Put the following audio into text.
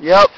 Yep.